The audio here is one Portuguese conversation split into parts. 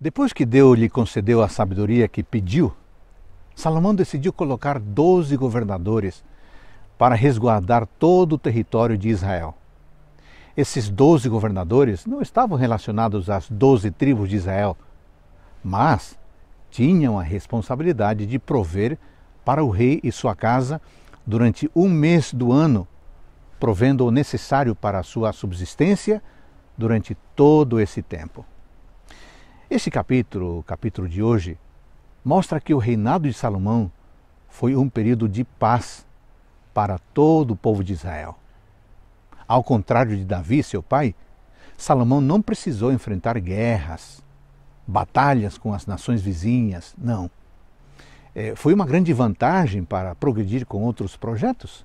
Depois que Deus lhe concedeu a sabedoria que pediu, Salomão decidiu colocar doze governadores para resguardar todo o território de Israel. Esses doze governadores não estavam relacionados às doze tribos de Israel, mas tinham a responsabilidade de prover para o rei e sua casa durante um mês do ano, provendo o necessário para a sua subsistência durante todo esse tempo. Esse capítulo, o capítulo de hoje, mostra que o reinado de Salomão foi um período de paz para todo o povo de Israel. Ao contrário de Davi, seu pai, Salomão não precisou enfrentar guerras, batalhas com as nações vizinhas, não. É, foi uma grande vantagem para progredir com outros projetos,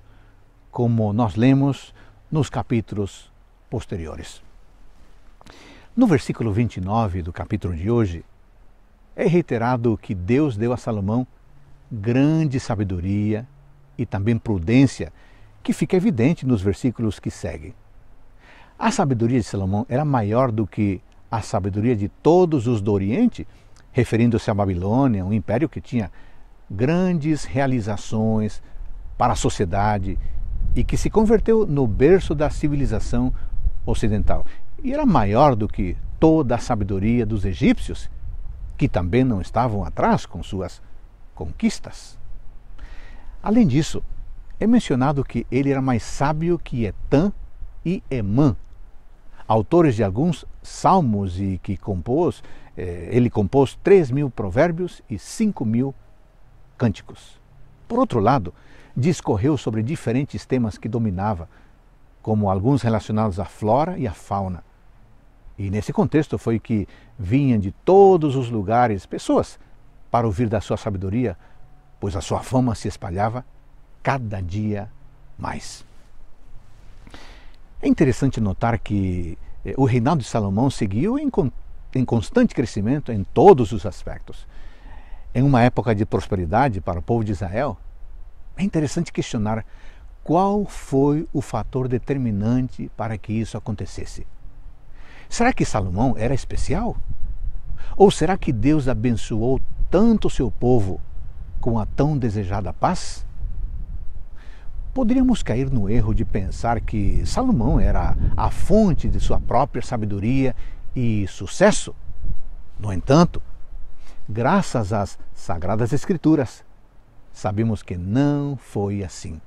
como nós lemos nos capítulos posteriores. No versículo 29 do capítulo de hoje, é reiterado que Deus deu a Salomão grande sabedoria e também prudência, que fica evidente nos versículos que seguem. A sabedoria de Salomão era maior do que a sabedoria de todos os do Oriente, referindo-se à Babilônia, um império que tinha grandes realizações para a sociedade e que se converteu no berço da civilização ocidental. E era maior do que toda a sabedoria dos egípcios, que também não estavam atrás com suas conquistas. Além disso, é mencionado que ele era mais sábio que Etan e Emã, autores de alguns salmos e que compôs, eh, ele compôs 3 mil provérbios e 5 mil cânticos. Por outro lado, discorreu sobre diferentes temas que dominava, como alguns relacionados à flora e à fauna. E nesse contexto foi que vinham de todos os lugares pessoas para ouvir da sua sabedoria, pois a sua fama se espalhava cada dia mais. É interessante notar que eh, o reinado de Salomão seguiu em, em constante crescimento em todos os aspectos. Em uma época de prosperidade para o povo de Israel, é interessante questionar qual foi o fator determinante para que isso acontecesse. Será que Salomão era especial? Ou será que Deus abençoou tanto o seu povo com a tão desejada paz? Poderíamos cair no erro de pensar que Salomão era a fonte de sua própria sabedoria e sucesso. No entanto, graças às Sagradas Escrituras, sabemos que não foi assim.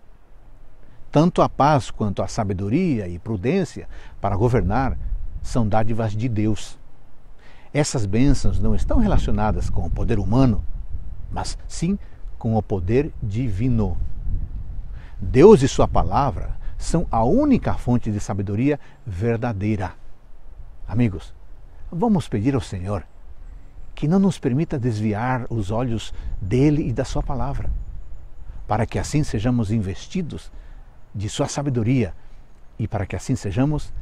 Tanto a paz quanto a sabedoria e prudência para governar são dádivas de Deus. Essas bênçãos não estão relacionadas com o poder humano, mas sim com o poder divino. Deus e Sua palavra são a única fonte de sabedoria verdadeira. Amigos, vamos pedir ao Senhor que não nos permita desviar os olhos dele e da Sua palavra, para que assim sejamos investidos de Sua sabedoria e para que assim sejamos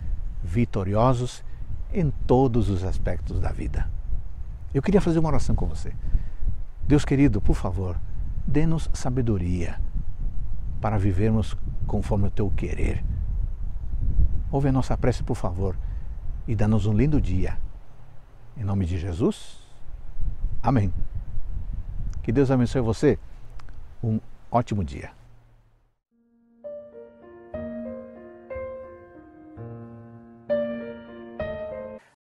vitoriosos em todos os aspectos da vida. Eu queria fazer uma oração com você. Deus querido, por favor, dê-nos sabedoria para vivermos conforme o teu querer. Ouve a nossa prece, por favor, e dá-nos um lindo dia. Em nome de Jesus. Amém. Que Deus abençoe você. Um ótimo dia.